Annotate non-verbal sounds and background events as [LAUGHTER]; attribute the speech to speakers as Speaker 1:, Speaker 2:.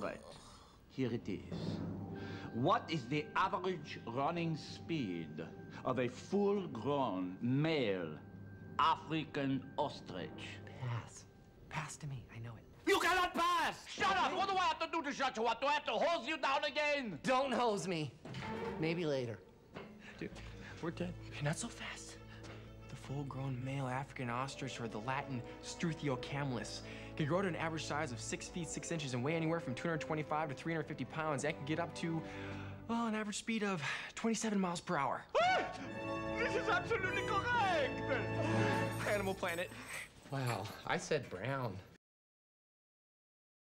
Speaker 1: Correct. Here it is. What is the average running speed of a full-grown male African ostrich?
Speaker 2: Pass. Pass to me. I know it.
Speaker 1: You cannot pass! Shut up! What do I have to do to shut you up? Do I have to hose you down again?
Speaker 2: Don't hose me. Maybe later.
Speaker 3: Dude, we're dead. Hey, not so fast. The full-grown male African ostrich, or the Latin Struthio camelus, can grow to an average size of six feet six inches and weigh anywhere from 225 to 350 pounds. And can get up to, well, an average speed of 27 miles per hour. [LAUGHS]
Speaker 1: This is absolutely correct!
Speaker 3: Animal Planet.
Speaker 2: Wow. I said brown.